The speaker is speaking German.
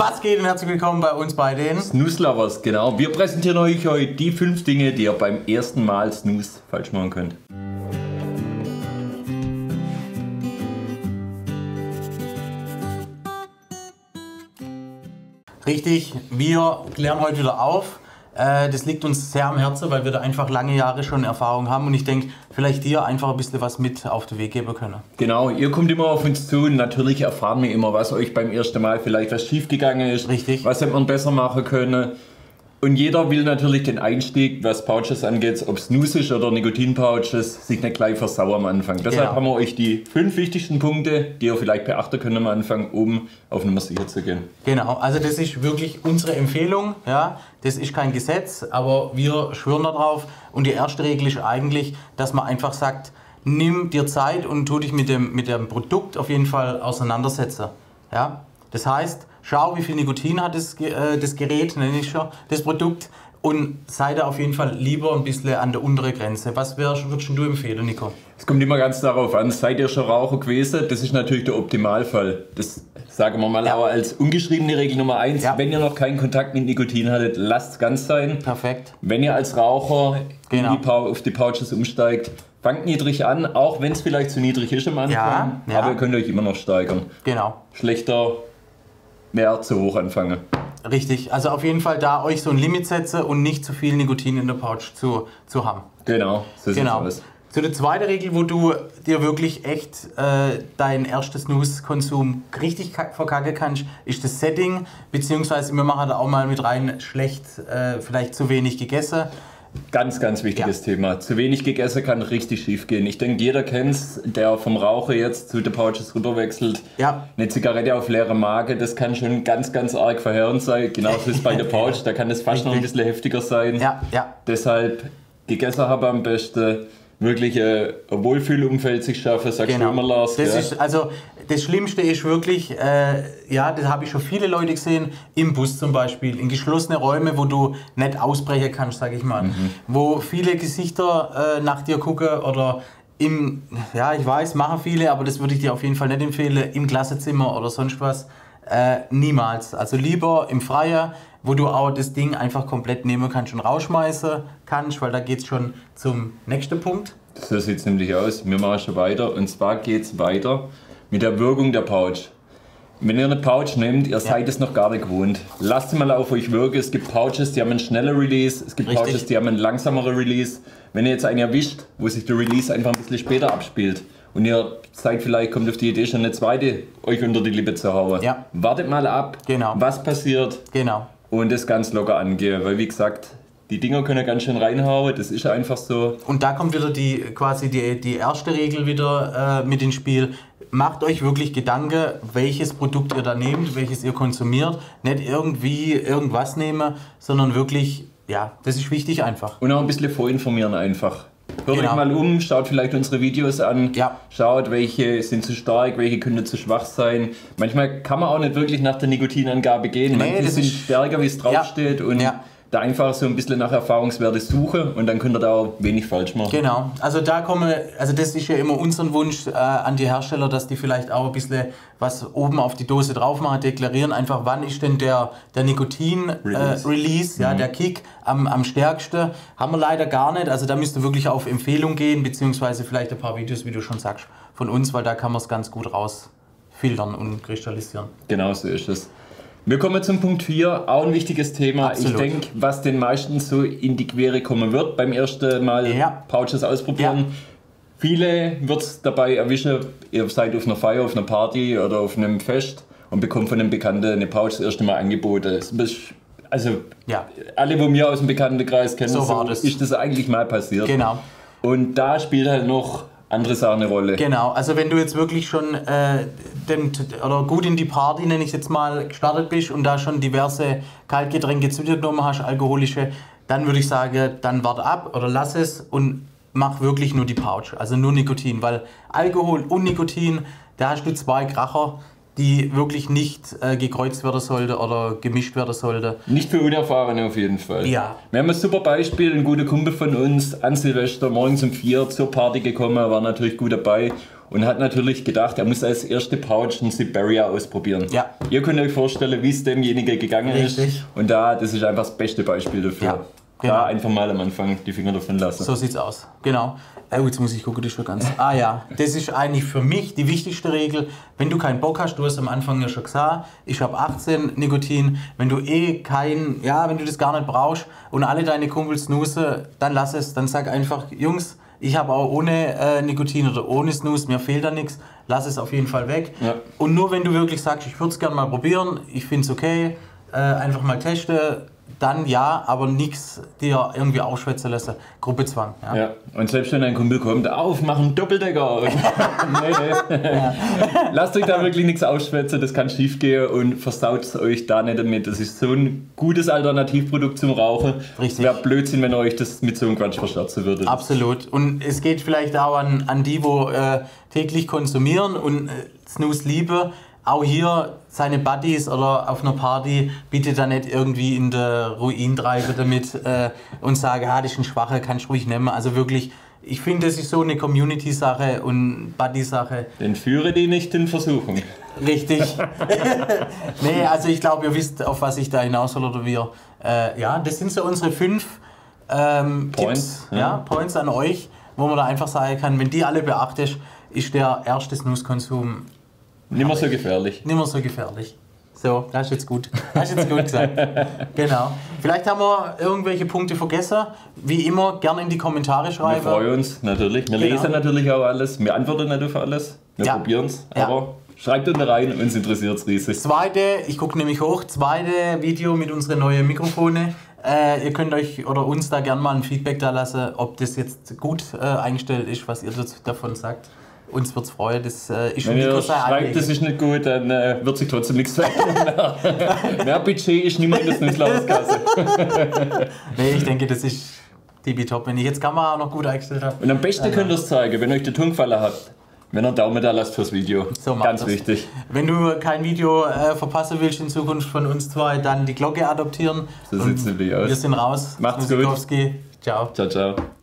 Was geht und herzlich willkommen bei uns bei den Snooze Lovers, genau. Wir präsentieren euch heute die fünf Dinge, die ihr beim ersten Mal Snooze falsch machen könnt. Richtig, wir klären heute wieder auf. Äh, das liegt uns sehr am Herzen, weil wir da einfach lange Jahre schon Erfahrung haben und ich denke, vielleicht dir einfach ein bisschen was mit auf den Weg geben können. Genau, ihr kommt immer auf uns zu und natürlich erfahren wir immer, was euch beim ersten Mal vielleicht was schiefgegangen ist. Richtig. Was hätte man besser machen können. Und jeder will natürlich den Einstieg, was Pouches angeht, ob Snooze ist oder Nikotin-Pouches, sich nicht gleich versauern am Anfang. Deshalb Genau. haben wir euch die fünf wichtigsten Punkte, die ihr vielleicht beachten könnt am Anfang, um auf Nummer sicher zu gehen. Genau, also das ist wirklich unsere Empfehlung. Ja? Das ist kein Gesetz, aber wir schwören darauf. Und die erste Regel ist eigentlich, dass man einfach sagt, nimm dir Zeit und tu dich mit dem, mit dem Produkt auf jeden Fall auseinandersetzen. Ja? Das heißt, schau, wie viel Nikotin hat das, äh, das Gerät, nenne ich schon, das Produkt. Und sei da auf jeden Fall lieber ein bisschen an der unteren Grenze. Was würdest du empfehlen, Nico? Es kommt immer ganz darauf an, seid ihr schon Raucher gewesen? Das ist natürlich der Optimalfall. Das sagen wir mal Ja. aber als ungeschriebene Regel Nummer eins. Ja. Wenn ihr noch keinen Kontakt mit Nikotin hattet, lasst es ganz sein. Perfekt. Wenn ihr als Raucher Genau. die auf die Pouches umsteigt, fangt niedrig an, auch wenn es vielleicht zu niedrig ist am Anfang. Ja. Aber ihr könnt euch immer noch steigern. Genau. Schlechter wäre zu hoch anfangen. Richtig. Also auf jeden Fall da euch so ein Limit setzen und nicht zu viel Nikotin in der Pouch zu, zu haben. Genau, so Genau. aus. Zu der zweiten Regel, wo du dir wirklich echt äh, dein erstes Snooze-Konsum richtig ka- verkacken kannst, ist das Setting. Beziehungsweise wir machen da auch mal mit rein schlecht, äh, vielleicht zu wenig gegessen. Ganz, ganz wichtiges Thema. Zu wenig gegessen kann richtig schief gehen. Ich denke, jeder kennt es, der vom Rauchen jetzt zu den Pouches rüberwechselt. Ja. Eine Zigarette auf leere Magen, das kann schon ganz, ganz arg verheerend sein. Genauso ist es bei der Pouch, da kann es fast noch ein bisschen heftiger sein. Ja, ja. Deshalb gegessen habe am besten, wirklich äh, ein Wohlfühlumfeld sich schaffen, sagst du immer, Lars. Genau. Das gell? ist, also das Schlimmste ist wirklich, äh, ja, das habe ich schon viele Leute gesehen, im Bus zum Beispiel, in geschlossene Räume, wo du nicht ausbrechen kannst, sage ich mal. Mhm. Wo viele Gesichter äh, nach dir gucken oder im, ja, ich weiß, machen viele, aber das würde ich dir auf jeden Fall nicht empfehlen, im Klassenzimmer oder sonst was. Äh, niemals. Also lieber im Freien, wo du auch das Ding einfach komplett nehmen kannst und rausschmeißen kannst, weil da geht es schon zum nächsten Punkt. So sieht es nämlich aus. Wir machen schon weiter. Und zwar geht es weiter mit der Wirkung der Pouch. Wenn ihr eine Pouch nehmt, ihr seid es noch gar nicht gewohnt. Lasst sie mal auf euch wirken. Es gibt Pouches, die haben einen schneller Release. Es gibt Richtig. Pouches, die haben einen langsameren Release. Wenn ihr jetzt einen erwischt, wo sich der Release einfach ein bisschen später abspielt und ihr seid vielleicht, kommt auf die Idee, schon eine zweite euch unter die Lippe zu hauen. Ja. Wartet mal ab, Genau. was passiert Genau. und das ganz locker angehen. Weil wie gesagt, die Dinger können ganz schön reinhauen. Das ist einfach so. Und da kommt wieder die quasi die, die erste Regel wieder äh, mit ins Spiel. Macht euch wirklich Gedanken, welches Produkt ihr da nehmt, welches ihr konsumiert. Nicht irgendwie irgendwas nehmen, sondern wirklich, ja, das ist wichtig einfach. Und auch ein bisschen vorinformieren einfach. Hört Genau. euch mal um, schaut vielleicht unsere Videos an, Ja. schaut, welche sind zu stark, welche können zu schwach sein. Manchmal kann man auch nicht wirklich nach der Nikotinangabe gehen. Manche das sind stärker, wie es draufsteht und Ja. Da einfach so ein bisschen nach Erfahrungswerte suchen und dann könnt ihr da auch wenig falsch machen. Genau, also da komme, also das ist ja immer unser Wunsch äh, an die Hersteller, dass die vielleicht auch ein bisschen was oben auf die Dose drauf machen, deklarieren einfach, wann ist denn der, der Nikotin-Release, Release. äh, Release, ja, der Kick am, am stärksten. Haben wir leider gar nicht, also da müsst ihr wirklich auf Empfehlung gehen, beziehungsweise vielleicht ein paar Videos, wie du schon sagst, von uns, weil da kann man es ganz gut rausfiltern und kristallisieren. Genau so ist es. Wir kommen zum Punkt 4, auch ein wichtiges Thema. Absolut. Ich denke, was den meisten so in die Quere kommen wird beim ersten Mal Ja. Pouches ausprobieren. Ja. Viele wird es dabei erwischen, ihr seid auf einer Feier, auf einer Party oder auf einem Fest und bekommt von einem Bekannten eine Pouch das erste Mal angeboten. Also Ja, alle, wo mir aus dem Bekanntenkreis kennen, So war das. ist das eigentlich mal passiert. genau. Und da spielt halt noch andere Sachen eine Rolle. Genau, also wenn du jetzt wirklich schon äh, den, oder gut in die Party, nenne ich es jetzt mal, gestartet bist und da schon diverse Kaltgetränke zu dir genommen hast, alkoholische, dann würde ich sagen, dann warte ab oder lass es und mach wirklich nur die Pouch, also nur Nikotin, weil Alkohol und Nikotin, da hast du zwei Kracher, die wirklich nicht äh, gekreuzt werden sollte oder gemischt werden sollte. Nicht für Unerfahrene auf jeden Fall. Ja. Wir haben ein super Beispiel, ein guter Kumpel von uns, an Silvester morgens um vier zur Party gekommen, war natürlich gut dabei und hat natürlich gedacht, er muss als erste Pouch einen Siberia ausprobieren. Ja. Ihr könnt euch vorstellen, wie es demjenigen gegangen Richtig. ist. Und da, das ist einfach das beste Beispiel dafür. Ja. Da einfach mal am Anfang die Finger davon lassen. So sieht's aus. Genau. Oh, jetzt muss ich gucken, das ist schon ganz. Ah ja, das ist eigentlich für mich die wichtigste Regel. Wenn du keinen Bock hast, du hast am Anfang ja schon gesagt, ich habe 18 Nikotin. Wenn du eh kein, ja, wenn du das gar nicht brauchst und alle deine Kumpels snooze, dann lass es. Dann sag einfach, Jungs, ich habe auch ohne äh, Nikotin oder ohne Snooze, mir fehlt da nichts. Lass es auf jeden Fall weg. Ja. Und nur wenn du wirklich sagst, ich würde es gerne mal probieren, ich finde es okay, äh, einfach mal testen, dann ja, aber nichts dir irgendwie aufschwätzen lassen. Gruppezwang. Ja. Ja, und selbst wenn ein Kumpel kommt, aufmachen, Doppeldecker. Nee, nee. Lasst euch da wirklich nichts ausschwätzen, das kann schief gehen und versaut euch da nicht damit. Das ist so ein gutes Alternativprodukt zum Rauchen. Richtig. Es wäre Blödsinn, wenn ihr euch das mit so einem Quatsch verscherzen würdet. Absolut. Und es geht vielleicht auch an, an die, wo äh, täglich konsumieren und äh, Snooze liebe. Auch hier seine Buddies oder auf einer Party bitte da nicht irgendwie in der Ruin treiben damit äh, und sagen, ah, das ist ein Schwacher, kannst du ruhig nehmen. Also wirklich, ich finde, das ist so eine Community-Sache und Buddy-Sache. Denn führe die nicht in Versuchung. Richtig. nee, also ich glaube, ihr wisst, auf was ich da hinaus will oder wir. Äh, ja, das sind so unsere fünf ähm, Points, Tipps, ja. ja. Points an euch, wo man da einfach sagen kann, wenn die alle beachtest, ist der erste Snooze-Konsum Nimmer so gefährlich. nicht mehr so gefährlich. So, das ist jetzt gut. Das ist jetzt gut gesagt. genau. Vielleicht haben wir irgendwelche Punkte vergessen. Wie immer, gerne in die Kommentare Wir schreiben. freuen uns natürlich. Wir Genau. lesen natürlich auch alles. Wir antworten nicht auf alles. Wir Ja. probieren es. Ja. Aber schreibt unten rein, uns interessiert es riesig. Zweite, ich gucke nämlich hoch, zweite Video mit unseren neuen Mikrofone. Äh, ihr könnt euch oder uns da gerne mal ein Feedback da lassen, ob das jetzt gut äh, eingestellt ist, was ihr davon sagt. Uns wird's freuen, das äh, ist Wenn ihr schreibt, das ist nicht gut, dann äh, wird sich trotzdem nichts verändern. Mehr Budget ist niemand in der Snooze-Lauskasse. Nee, ich denke, das ist tippitopp, wenn ich jetzt Kamera auch noch gut eingestellt habe. Und am besten könnt ihr es zeigen, wenn euch der Ton gefallen hat. Wenn ihr einen Daumen da lasst fürs Video. So Ganz das. wichtig. Wenn du kein Video äh, verpassen willst in Zukunft von uns zwei, dann die Glocke adoptieren. So sieht's nämlich aus. Wir sind raus. Macht's gut. Ciao. Ciao, ciao.